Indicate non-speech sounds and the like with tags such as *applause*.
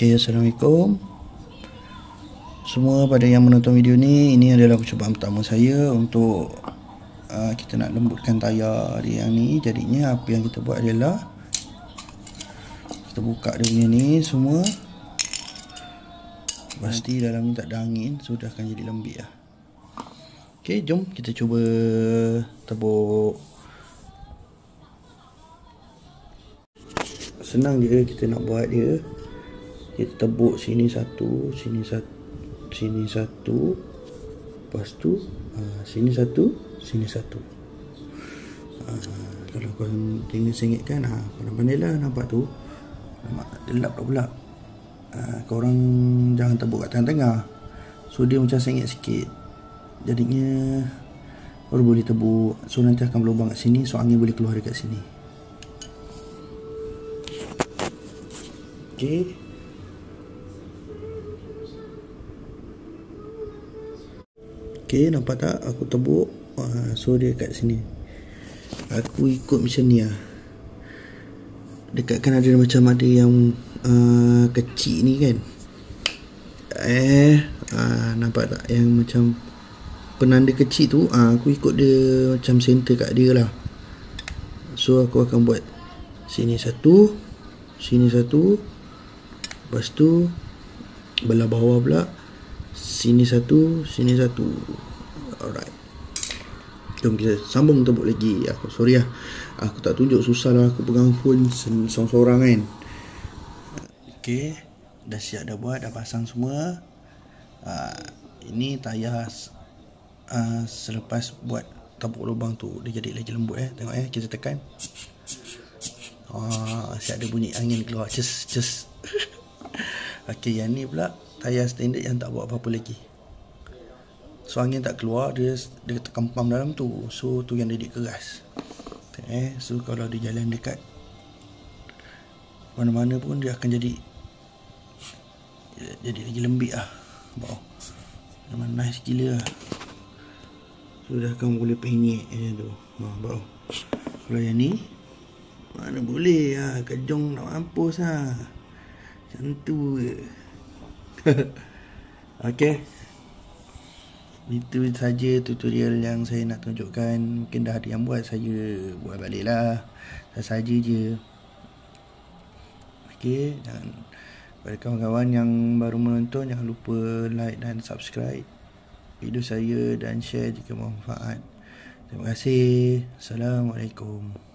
Okay, Assalamualaikum. Semua pada yang menonton video ni Ini adalah percubaan pertama saya Untuk uh, kita nak lembutkan tayar dia yang ni. Jadinya apa yang kita buat adalah Kita buka dia punya ni semua. Pasti dalam ni tak ada angin So dia akan jadi lembik lah. Okay, jom kita cuba tebuk. Senang je kita nak buat dia kita tebuk sini satu sini satu sini satu. Lepas tu uh, sini satu sini satu. Uh, kalau kau tinggal sengit kan ha, pandai-pandai lah nampak tu. Nampak gelap tak pula. Uh, korang jangan tebuk kat tengah-tengah. So dia macam sengit sikit. Jadinya baru boleh tebuk. So nanti akan berlubang kat sini. So angin boleh keluar dekat sini. Okay. Okay nampak tak? Aku tebuk. Uh, So dia kat sini. Aku ikut macam ni lah. Dekat kan ada macam ada yang uh, Kecil ni kan? Eh uh, Nampak tak? Yang macam Penanda kecil tu uh, Aku ikut dia macam center kat dia lah. So aku akan buat Sini satu Sini satu Lepas tu Belah bawah pula Sini satu Sini satu. Alright. Jom kita sambung tebuk lagi. Aku sorry lah Aku tak tunjuk susah lah Aku pegang phone Seorang-seorang kan. Okay Dah siap dah buat Dah pasang semua. Uh, Ini tayar uh, Selepas buat Tebuk lubang tu. Dia jadi lagi lembut eh. Tengok eh Kita tekan. Uh, Siap ada bunyi angin keluar. Just Just *laughs* Okay yang ni pula tayar standard yang tak buat apa-apa lagi. So angin tak keluar dia dia terkempam dalam tu. So tu yang dia keras. Eh so kalau dia jalan dekat mana-mana pun dia akan jadi jadi lagi lembik lah. Bau. Memang nice gila lah. So dah akan boleh penyek je tu. Ha, bau. Kalau yang ni mana boleh lah. Kejong nak mampus lah. Macam tu je *laughs* Okay Itu saja tutorial yang saya nak tunjukkan. Mungkin dah ada yang buat Saya buat balik lah Saja je. Okay Dan Pada kawan-kawan yang baru menonton Jangan lupa like dan subscribe Video saya dan share jika bermanfaat. Terima kasih. Assalamualaikum